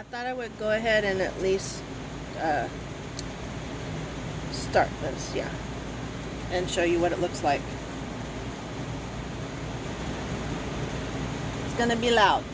I thought I would go ahead and at least uh, start this, yeah, and show you what it looks like. It's gonna be loud.